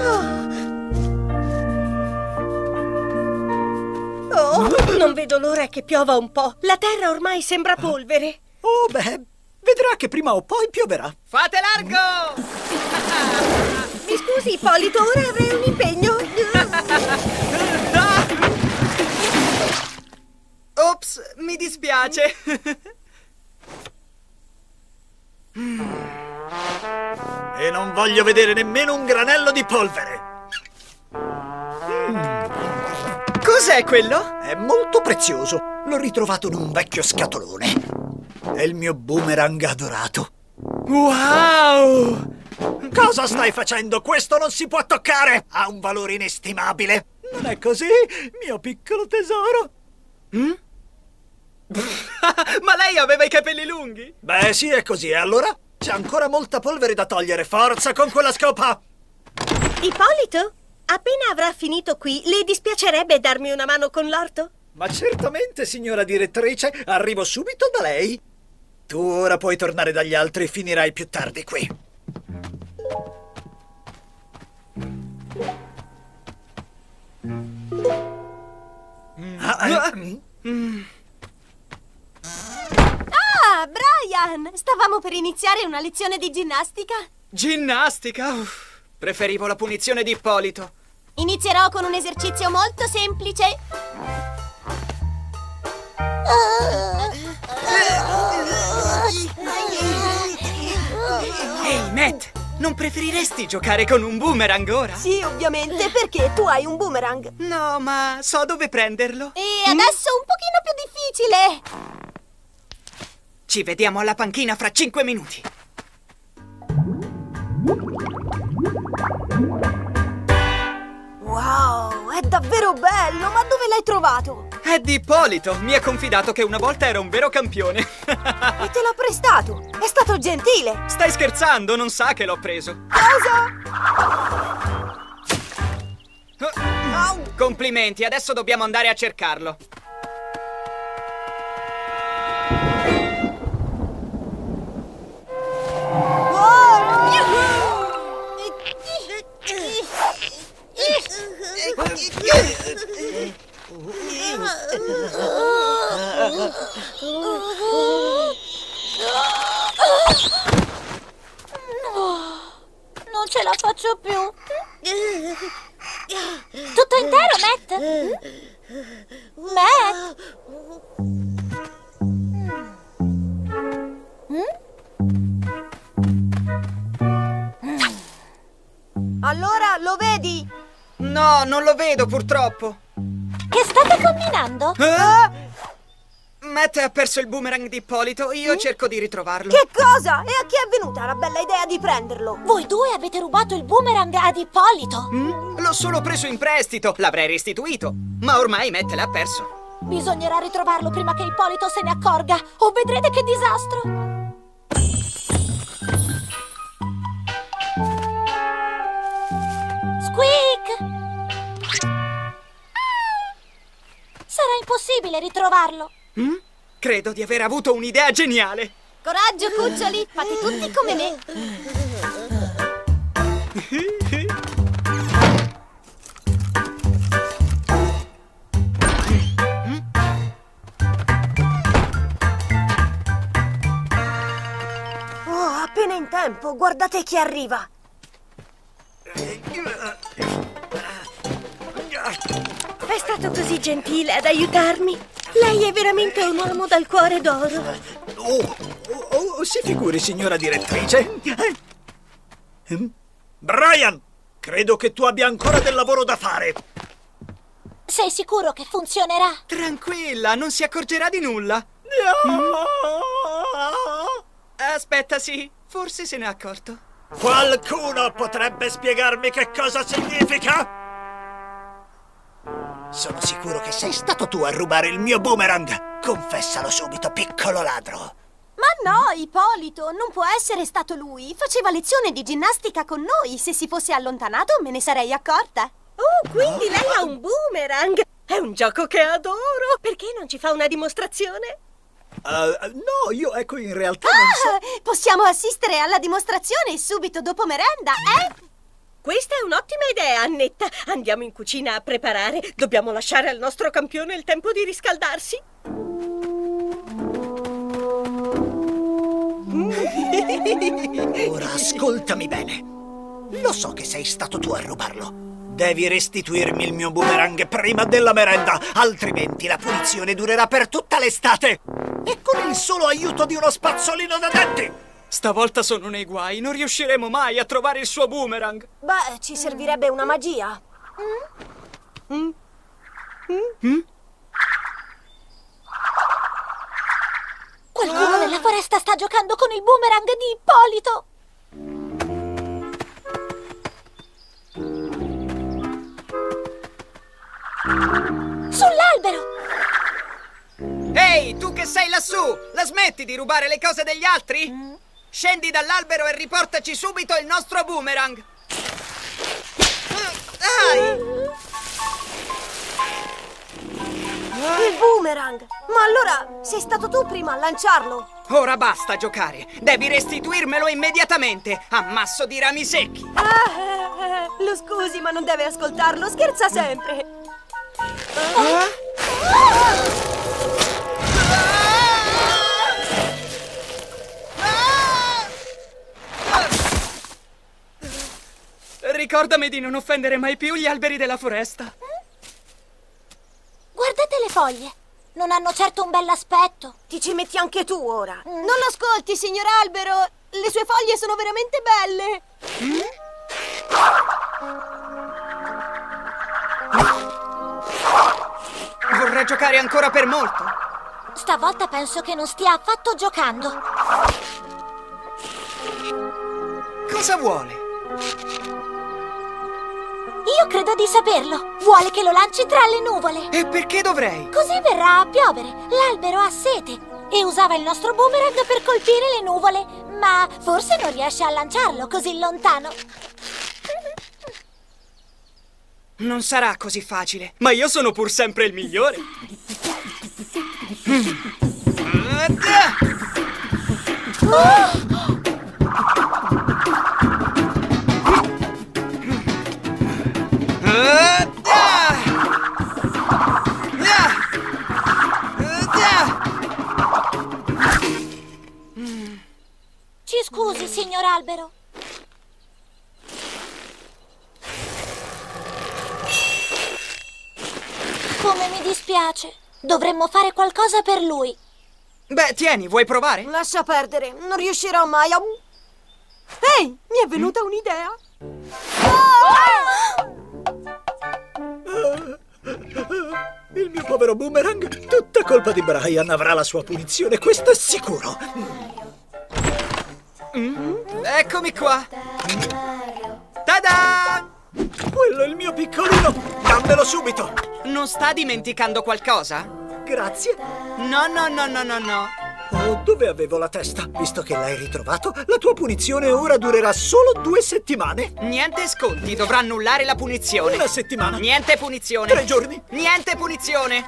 Ah. Oh, non vedo l'ora che piova un po'. La terra ormai sembra polvere. Oh, beh, vedrà che prima o poi pioverà. Fate largo! Mi scusi, Ippolito, ora avrei un impegno. Ops, mi dispiace. E non voglio vedere nemmeno un granello di polvere. Cos'è quello? È molto prezioso. L'ho ritrovato in un vecchio scatolone. È il mio boomerang adorato. Wow! Cosa stai facendo? Questo non si può toccare! Ha un valore inestimabile. Non è così, mio piccolo tesoro? Ma lei aveva i capelli lunghi? Beh, sì, è così. E allora? C'è ancora molta polvere da togliere. Forza con quella scopa! Ippolito, appena avrà finito qui, le dispiacerebbe darmi una mano con l'orto? Ma certamente, signora direttrice, arrivo subito da lei. Tu ora puoi tornare dagli altri, finirai più tardi qui. Ah, eh, mm. Brian! Stavamo per iniziare una lezione di ginnastica. Ginnastica? Uff, preferivo la punizione di Ippolito. Inizierò con un esercizio molto semplice. Ehi, Matt, non preferiresti giocare con un boomerang ora? Sì, ovviamente, perché tu hai un boomerang. No, ma so dove prenderlo. E adesso un pochino più difficile. Ci vediamo alla panchina fra cinque minuti. Wow, è davvero bello, ma dove l'hai trovato? È di Ippolito, mi ha confidato che una volta era un vero campione. E te l'ha prestato. È stato gentile. Stai scherzando? Non sa che l'ho preso. Cosa? Complimenti, adesso dobbiamo andare a cercarlo. Non ce la faccio più. Tutto intero, Matt? Matt? Allora, lo vedi? No, non lo vedo purtroppo. Che state combinando? Ah! Matt ha perso il boomerang di Ippolito, io cerco di ritrovarlo. Che cosa? E a chi è venuta la bella idea di prenderlo? Voi due avete rubato il boomerang ad Ippolito. Mm? L'ho solo preso in prestito, l'avrei restituito. Ma ormai Matt l'ha perso. Bisognerà ritrovarlo prima che Ippolito se ne accorga, o vedrete che disastro! Ritrovarlo. Mm? Credo di aver avuto un'idea geniale. Coraggio, cuccioli! Fate tutti come me! Oh, appena in tempo! Guardate chi arriva! È stato così gentile ad aiutarmi. Lei è veramente un uomo dal cuore d'oro. Oh, oh, oh, si figuri, signora direttrice. Eh? Brian, credo che tu abbia ancora del lavoro da fare. Sei sicuro che funzionerà? Tranquilla, non si accorgerà di nulla. Aspetta, sì, forse se n'è accorto. Qualcuno potrebbe spiegarmi che cosa significa? Sono sicuro che sei stato tu a rubare il mio boomerang. Confessalo subito, piccolo ladro. Ma no, Ippolito, non può essere stato lui. Faceva lezione di ginnastica con noi. Se si fosse allontanato, me ne sarei accorta. Oh, quindi lei ha un boomerang. È un gioco che adoro. Perché non ci fa una dimostrazione? Uh, no, io ecco in realtà non so. Ah, possiamo assistere alla dimostrazione subito dopo merenda, eh? Questa è un'ottima idea, Annetta. Andiamo in cucina a preparare. Dobbiamo lasciare al nostro campione il tempo di riscaldarsi. Ora ascoltami bene. Lo so che sei stato tu a rubarlo. Devi restituirmi il mio boomerang prima della merenda, altrimenti la punizione durerà per tutta l'estate. E con il solo aiuto di uno spazzolino da denti. Stavolta sono nei guai, non riusciremo mai a trovare il suo boomerang. Beh, ci servirebbe una magia. Qualcuno nella foresta sta giocando con il boomerang di Ippolito. Sull'albero! Ehi, tu che sei lassù! La smetti di rubare le cose degli altri? Scendi dall'albero e riportaci subito il nostro boomerang! Il boomerang! Ma allora sei stato tu prima a lanciarlo? Ora basta giocare! Devi restituirmelo immediatamente! Ammasso di rami secchi! Ah, lo scusi, ma non deve ascoltarlo, scherza sempre. Ricordami di non offendere mai più gli alberi della foresta. Guardate le foglie. Non hanno certo un bell'aspetto. Ti ci metti anche tu ora. Non ascolti, signor albero. Le sue foglie sono veramente belle. Vorrei giocare ancora per molto. Stavolta penso che non stia affatto giocando. Cosa vuole? Io credo di saperlo. Vuole che lo lanci tra le nuvole. E perché dovrei? Così verrà a piovere. L'albero ha sete. E usava il nostro boomerang per colpire le nuvole. Ma forse non riesce a lanciarlo così lontano. Non sarà così facile, ma io sono pur sempre il migliore. Ci scusi, signor albero. Come mi dispiace. Dovremmo fare qualcosa per lui. Beh, tieni, vuoi provare? Lascia perdere, non riuscirò mai a... Ehi, mi è venuta un'idea. Il mio povero boomerang, tutta colpa di Brian, avrà la sua punizione, questo è sicuro. Eccomi qua. Tada! Quello è il mio piccolino, dammelo subito. Non sta dimenticando qualcosa? Grazie. No, no, no, no, no, no. Dove avevo la testa? Visto che l'hai ritrovato, la tua punizione ora durerà solo due settimane. Niente sconti, dovrà annullare la punizione. Una settimana. Niente punizione. Tre giorni. Niente punizione.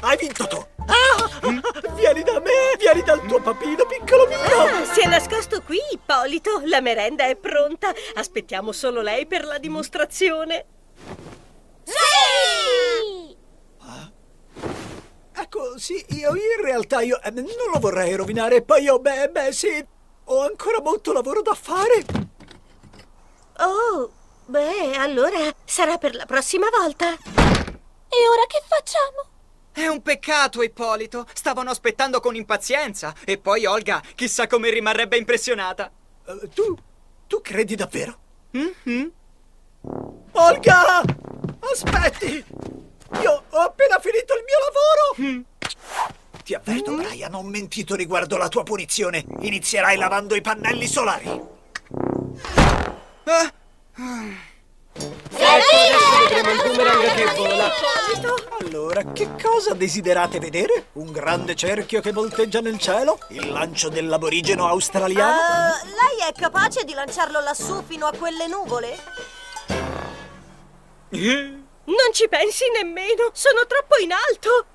Hai vinto tu. Ah, vieni da me, vieni dal tuo papino, piccolo mio. Ah, si è nascosto qui, Ippolito. La merenda è pronta. Aspettiamo solo lei per la dimostrazione. Sì! Ecco, sì, io in realtà io eh, non lo vorrei rovinare, poi io, beh, beh, sì, ho ancora molto lavoro da fare. Oh, beh, allora sarà per la prossima volta. E ora che facciamo? È un peccato, Ippolito. Stavano aspettando con impazienza. E poi Olga, chissà come rimarrebbe impressionata. Eh, tu, tu credi davvero? Mhm. Olga! Aspetti! Io ho appena finito il mio lavoro! Ti avverto, Brian, ho mentito riguardo la tua punizione. Inizierai lavando i pannelli solari. Ah, Allora, che cosa desiderate vedere? Un grande cerchio che volteggia nel cielo? Il lancio dell'aborigeno australiano? Eh, lei è capace di lanciarlo lassù fino a quelle nuvole? Non ci pensi nemmeno. Sono troppo in alto.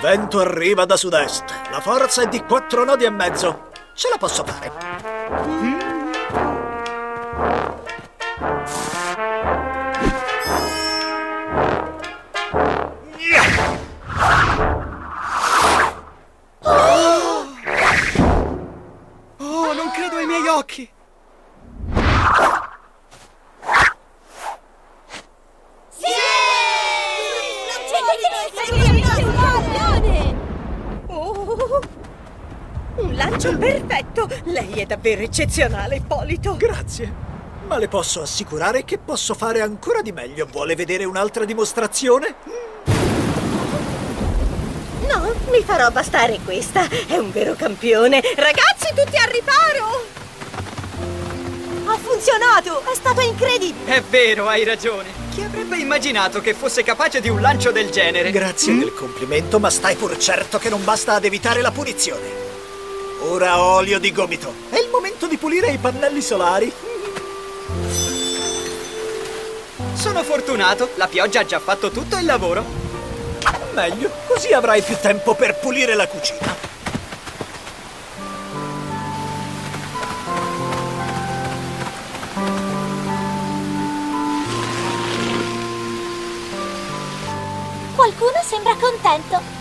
Vento arriva da sud-est. La forza è di quattro nodi e mezzo. Ce la posso fare. Oh, non credo ai miei occhi! Lancio perfetto! Lei è davvero eccezionale, Ippolito! Grazie. Ma le posso assicurare che posso fare ancora di meglio. Vuole vedere un'altra dimostrazione? No, mi farò bastare questa. È un vero campione. Ragazzi, tutti al riparo! Ha funzionato! È stato incredibile! È vero, hai ragione. Chi avrebbe immaginato che fosse capace di un lancio del genere? Grazie del complimento, ma stai pur certo che non basta ad evitare la punizione. Ora olio di gomito. È il momento di pulire i pannelli solari. Sono fortunato, la pioggia ha già fatto tutto il lavoro. Meglio, così avrai più tempo per pulire la cucina. Qualcuno sembra contento.